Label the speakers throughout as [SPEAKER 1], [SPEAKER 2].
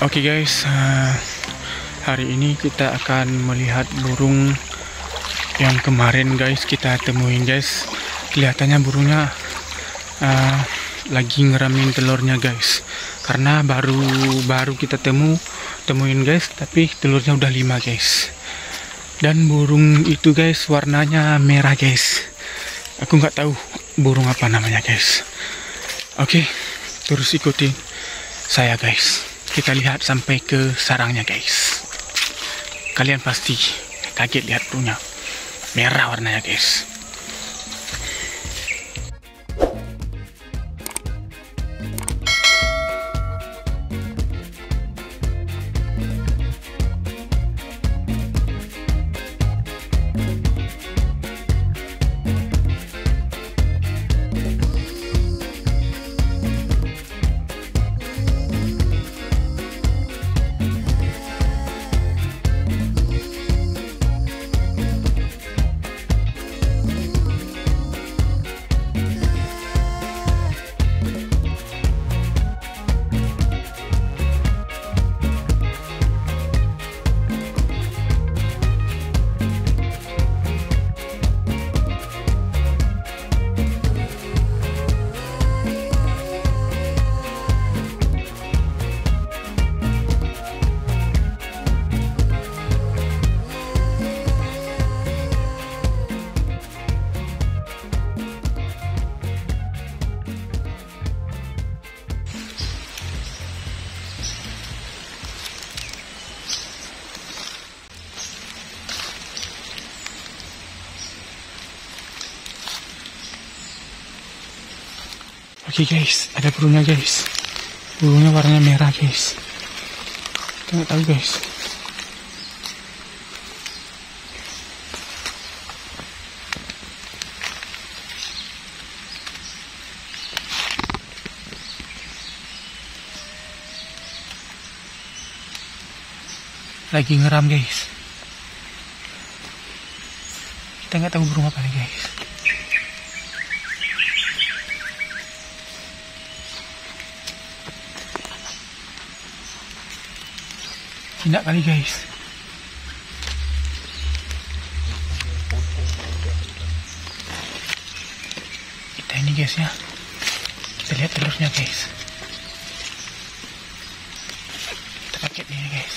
[SPEAKER 1] Oke guys, uh, hari ini kita akan melihat burung yang kemarin guys kita temuin guys. Kelihatannya burungnya uh, lagi ngeramin telurnya guys. Karena baru baru kita temu temuin guys, tapi telurnya udah lima guys. Dan burung itu guys warnanya merah guys. Aku nggak tahu burung apa namanya guys. Oke, terus ikutin saya guys kita lihat sampai ke sarangnya guys. Kalian pasti kaget lihat punya merah warnanya guys Oke guys, ada burungnya guys. Burungnya warnanya merah guys. Nggak tahu guys. Lagi ngeram guys. Kita nggak tahu burung apa nih guys. Tidak kali guys. Kita ini guys ya. Kita lihat telurnya guys. Kita pakai ini guys.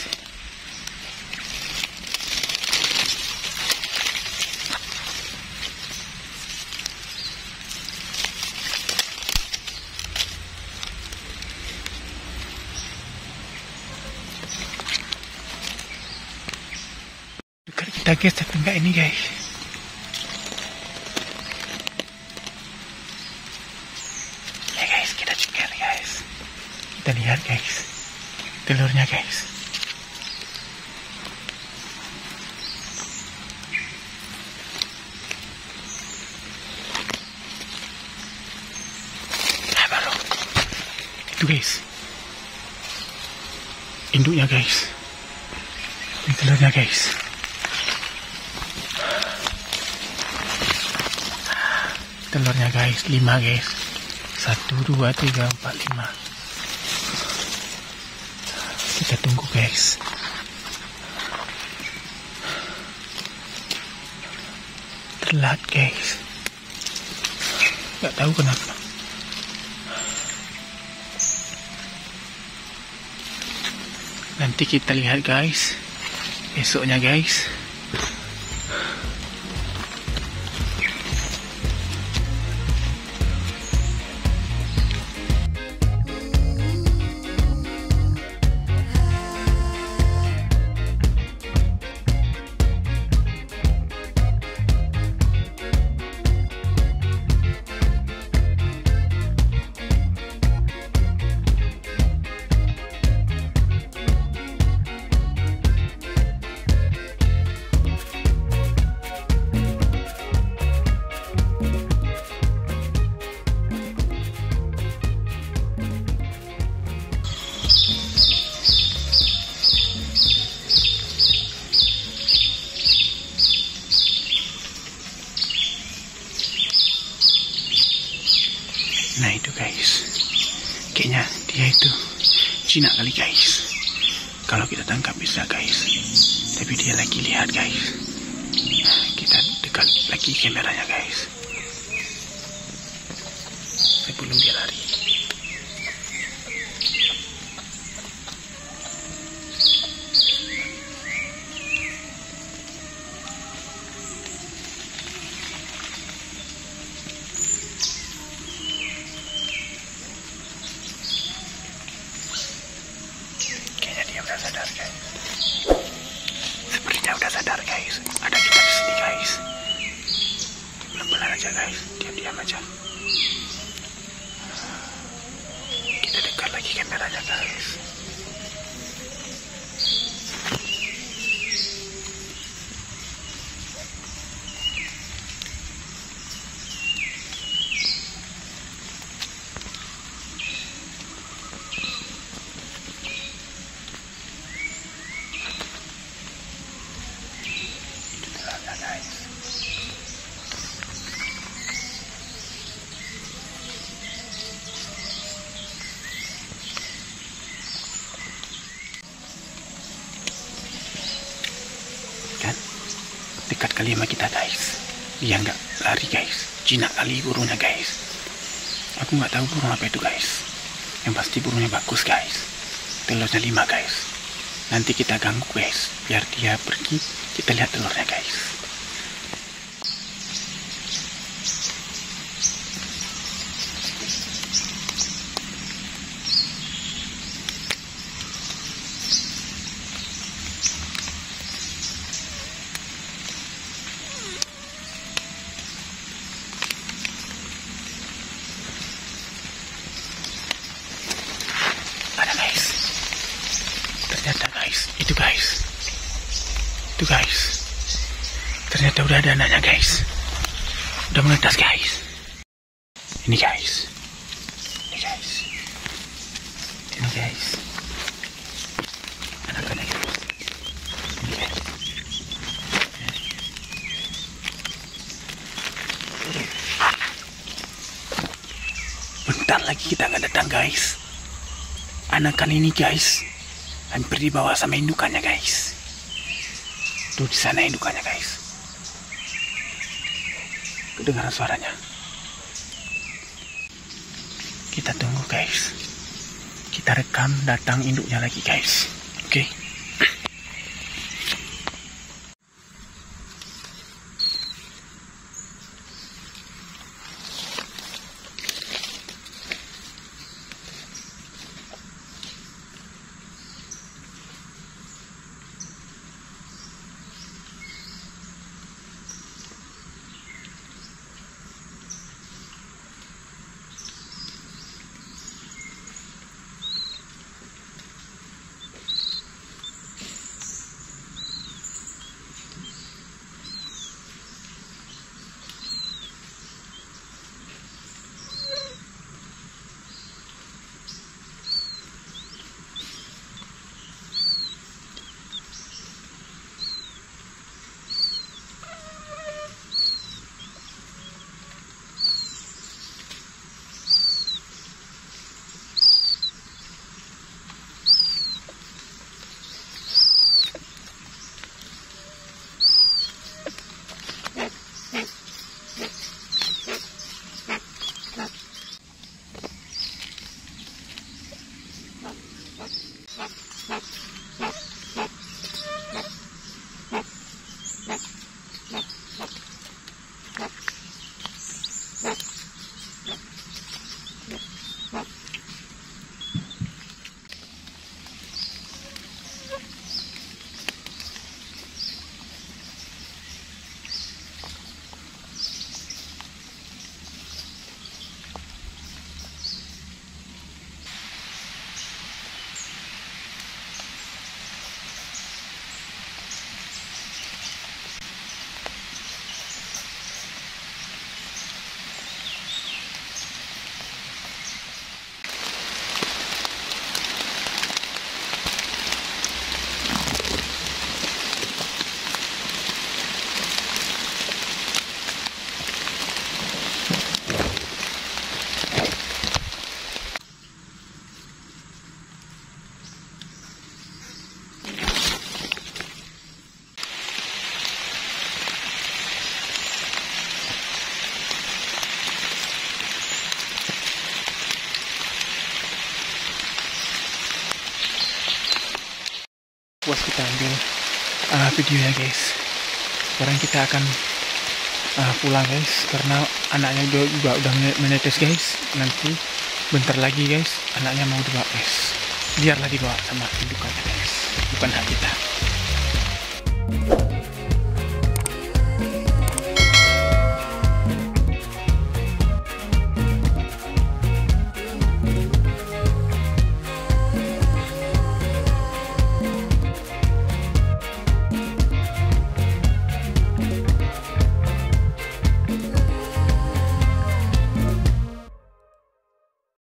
[SPEAKER 1] Dekat kita guys, tapi ini guys. Ya guys, kita cekel guys. Kita lihat guys. Telurnya guys. Nah, baru. Itu guys. Induknya guys. Ini telurnya guys. Telurnya guys. 5 guys. 1 2 3 4 5 kita tunggu guys. Telat guys. Nggak tahu kenapa. Nanti kita lihat guys. Besoknya guys Cina kali guys. Kalau kita tangkap bisa guys. Tapi dia lagi lihat guys. Kita dekat lagi kameranya guys. Sebelum dia lari kayaknya dia udah sadar guys sepertinya udah sadar guys ada kita di sini guys pelan-pelan aja guys diam-diam aja kita dekat lagi kameranya sama kita guys. Dia nggak? Lari guys. Jinak kali burungnya guys. Aku nggak tahu burung apa itu guys. Yang pasti burungnya bagus guys. Telurnya lima guys. Nanti kita ganggu guys. Biar dia pergi kita lihat telurnya guys ada guys ternyata guys itu guys itu guys ternyata udah ada anaknya guys. Udah menetas guys. Ini guys. Ini guys. Ini guys. Anak-anak guys ini guys. Bentar lagi kita akan datang guys. Anakan ini guys. Hampir dibawa sama indukannya guys. Tuh di sana indukannya guys kedengaran suaranya. Kita tunggu guys. Kita rekam datang induknya lagi guys. Oke videonya guys. Sekarang kita akan uh, pulang guys karena anaknya juga, udah menetes guys. Nanti bentar lagi guys anaknya mau dibawa guys. Biarlah dibawa sama indukannya guys. Bukan hak kita